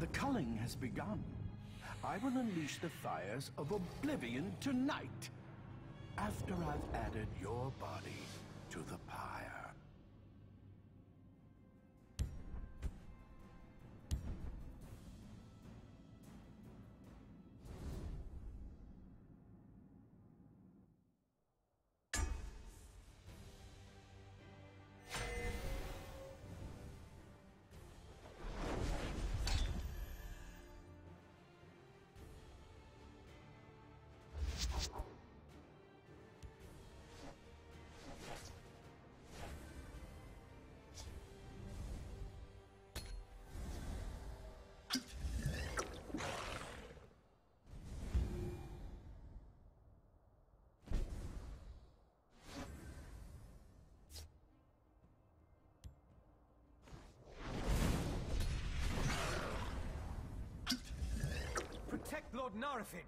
The culling has begun. I will unleash the fires of oblivion tonight. After I've added your body to the pyre. Lord Naarifin!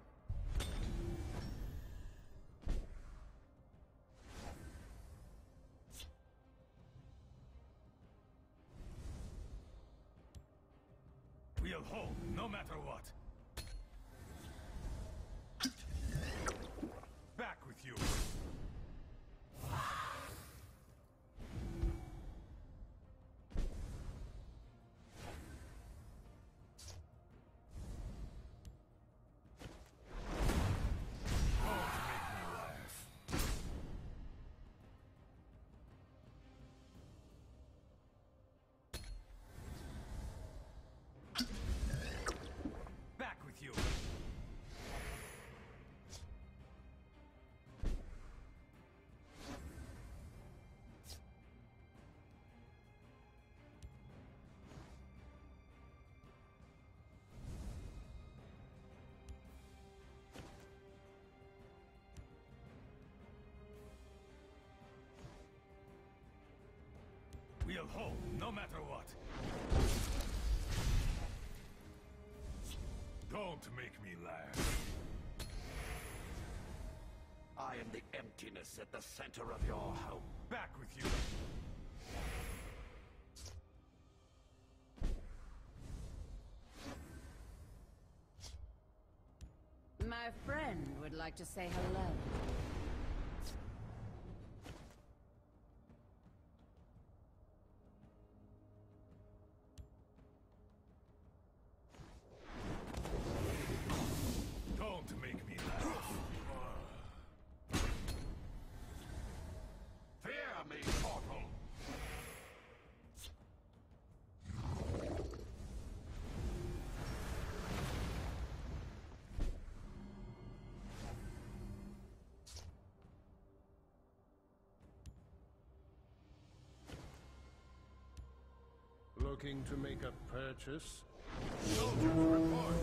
We'll hold, no matter what. Don't make me laugh. I am the emptiness at the center of your home. Back with you. My friend would like to say hello. Looking to make a purchase? Soldiers, report!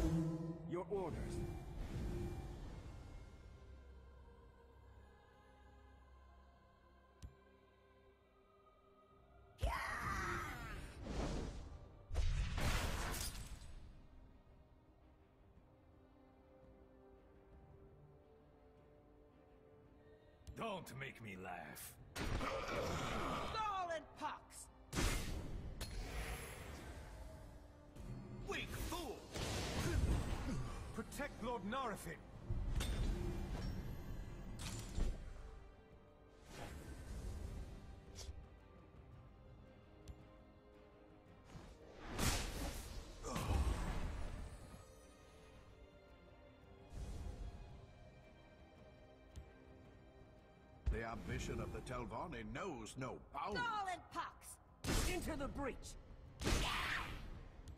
Your orders. Don't make me laugh. Protect Lord Naarifin! The ambition of the Telvanni knows no bounds. Ball and pox! Into the breach!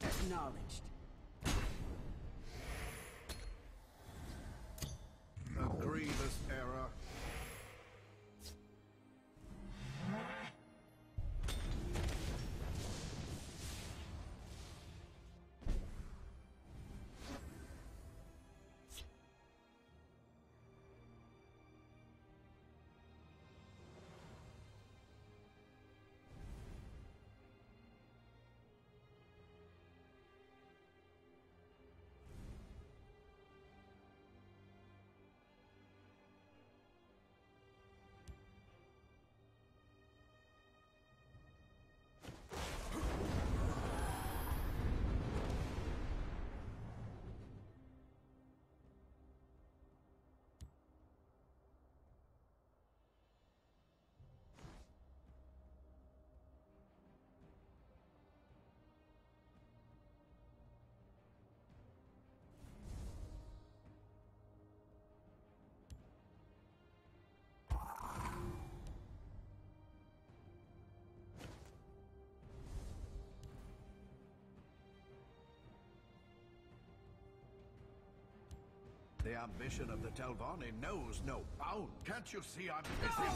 Acknowledged. grievous error. The ambition of the Telvanni knows no bound. Can't you see I'm busy?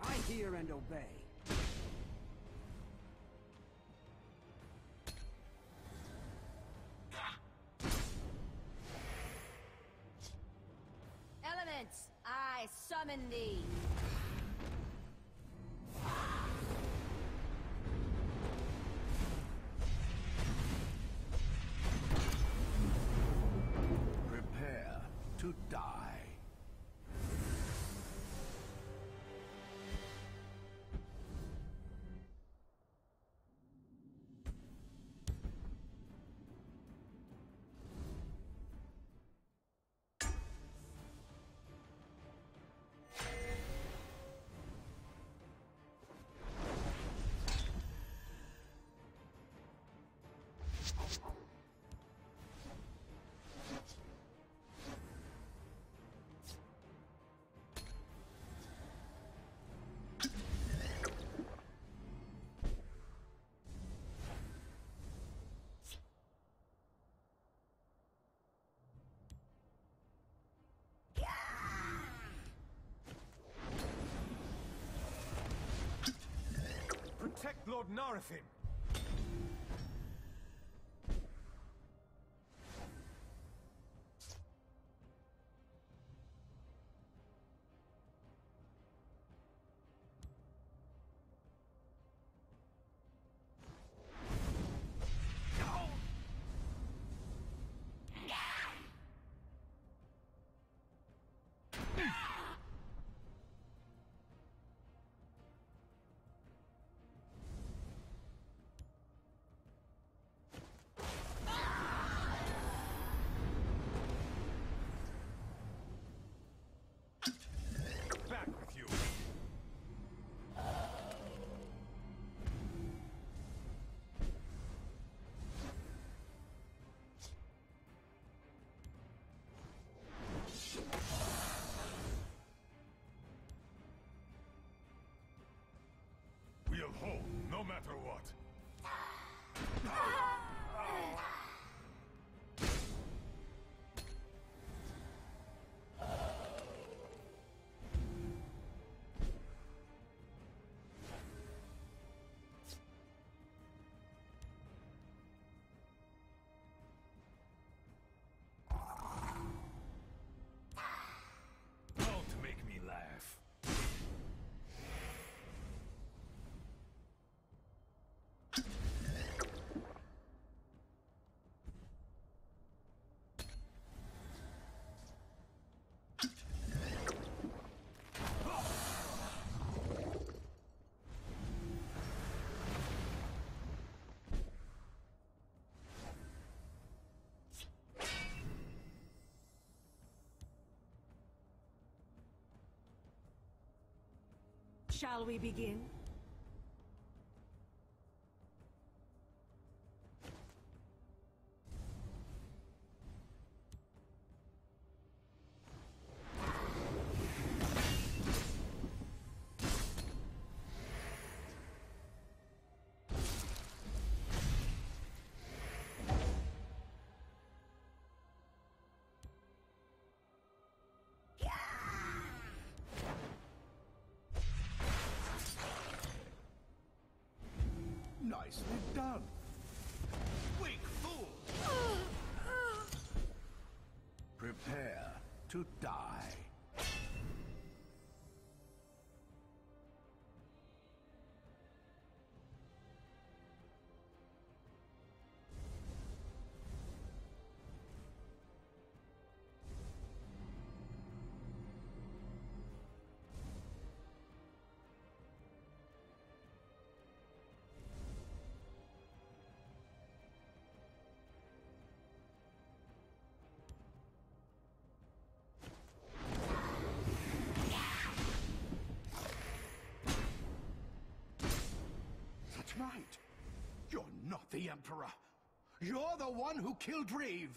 I hear and obey. Elements, I summon thee. Naarifin. No matter what. Shall we begin? Nicely done. Weak fool. Prepare to die. right. You're not the Emperor. You're the one who killed Reeve.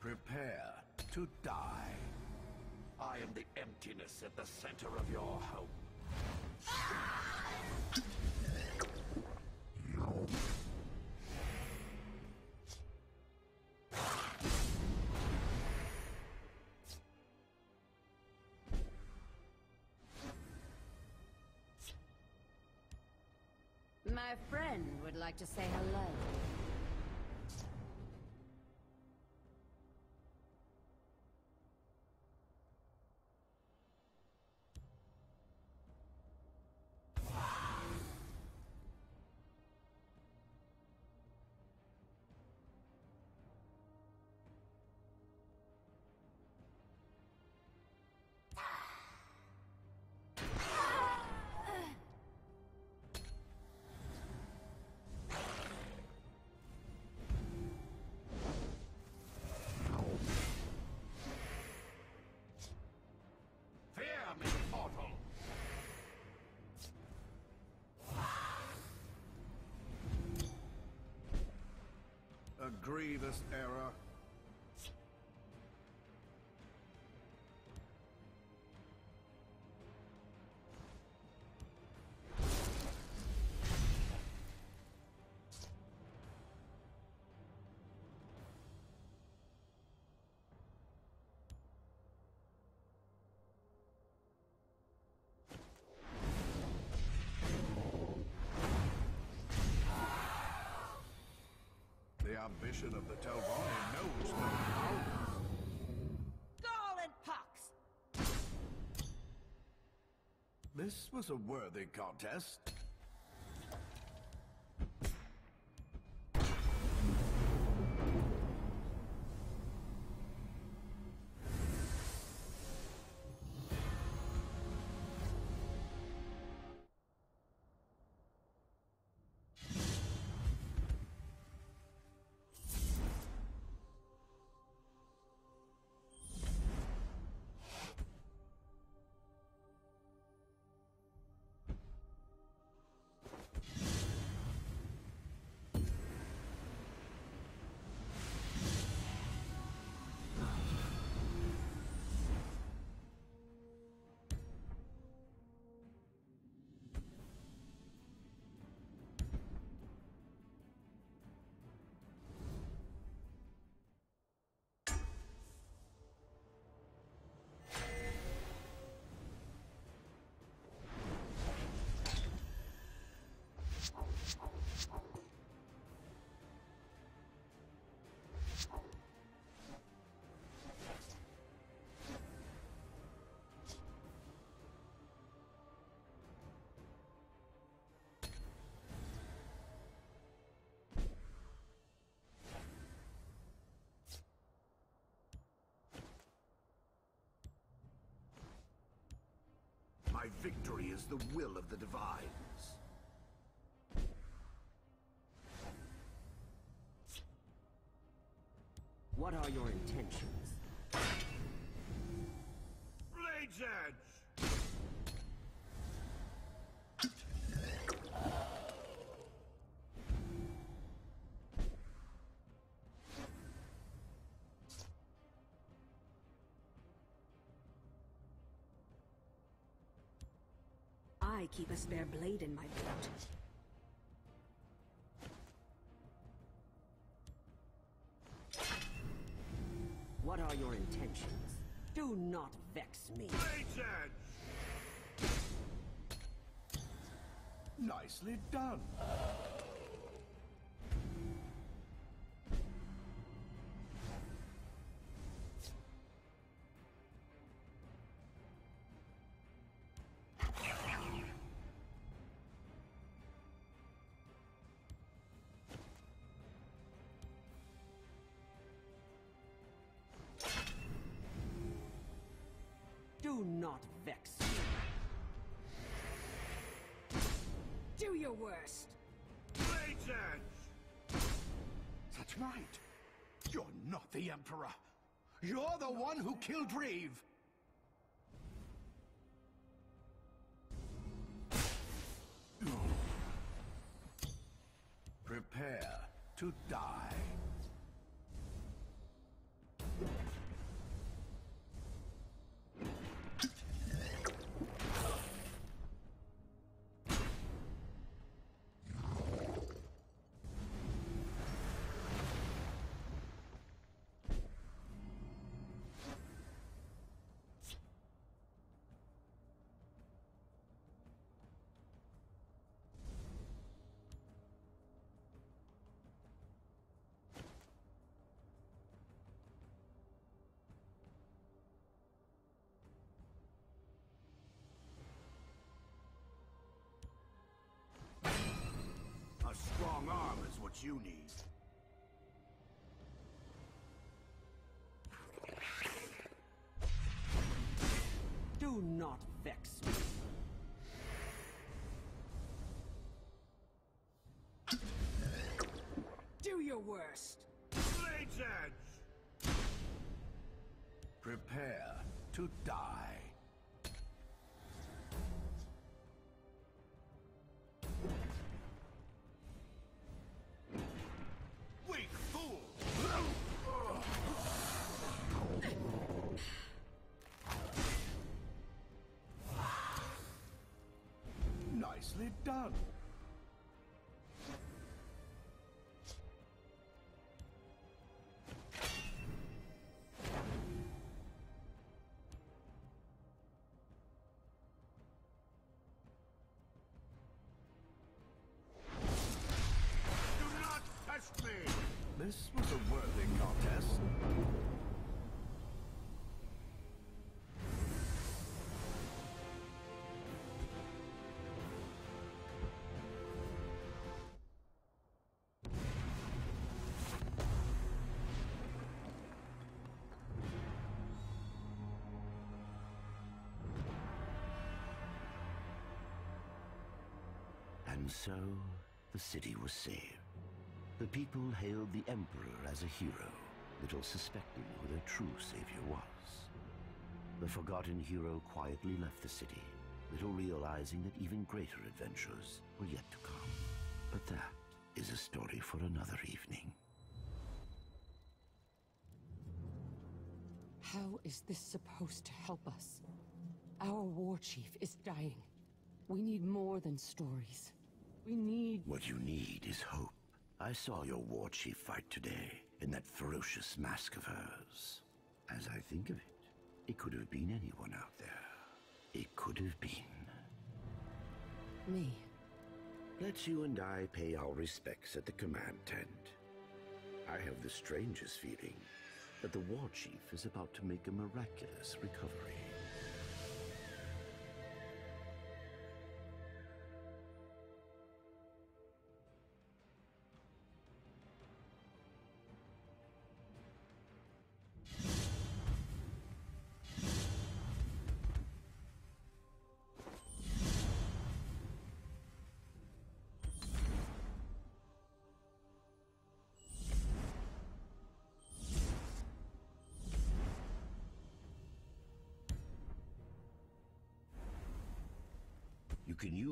Prepare to die. I am the emptiness at the center of your home. Ah! My friend would like to say hello. Grievous error. The ambition of the Telvanni knows no bounds. Gall and pox! This was a worthy contest. Victory is the will of the Divines. What are your intentions? I keep a spare blade in my belt. What are your intentions? Do not vex me. Nicely done. Do not vex me. Do your worst. Edge! That's right. You're not the Emperor. You're the one who killed Reeve. Prepare to die. What you need. Do not vex me. Do your worst. Blade's Edge! Prepare to die. Nicely done. And so, the city was saved. The people hailed the Emperor as a hero, little suspecting who their true savior was. The forgotten hero quietly left the city, little realizing that even greater adventures were yet to come. But that is a story for another evening. How is this supposed to help us? Our war chief is dying. We need more than stories. We need... What you need is hope. I saw your war chief fight today in that ferocious mask of hers. As I think of it, it could have been anyone out there. It could have been. me. Let's you and I pay our respects at the command tent. I have the strangest feeling that the war chief is about to make a miraculous recovery.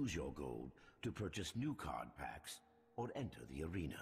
Use your gold to purchase new card packs or enter the arena.